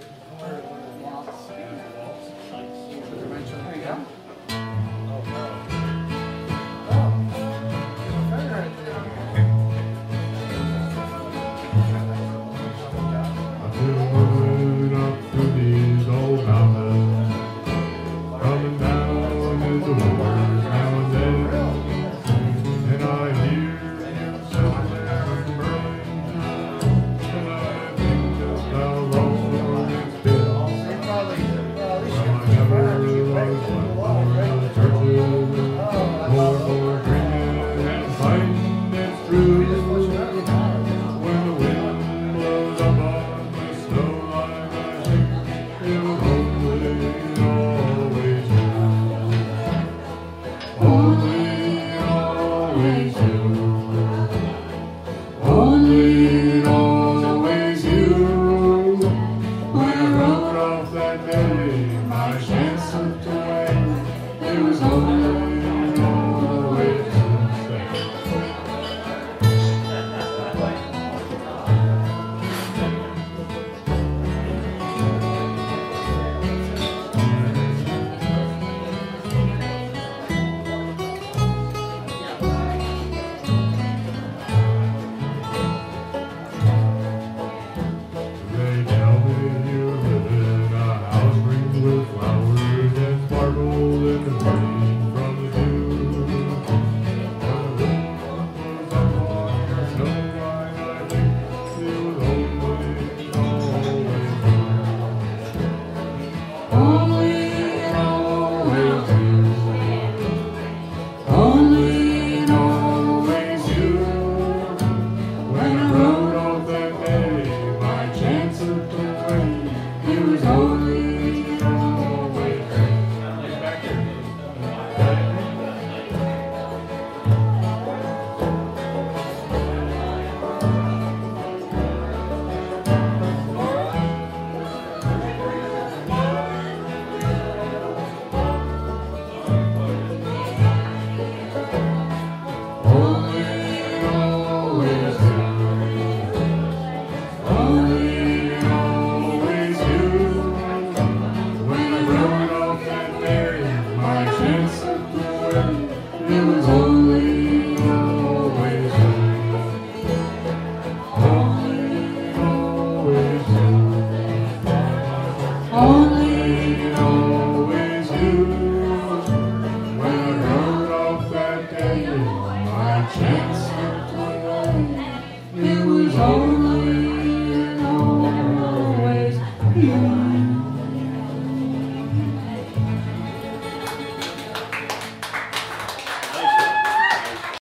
Yeah. Always 아.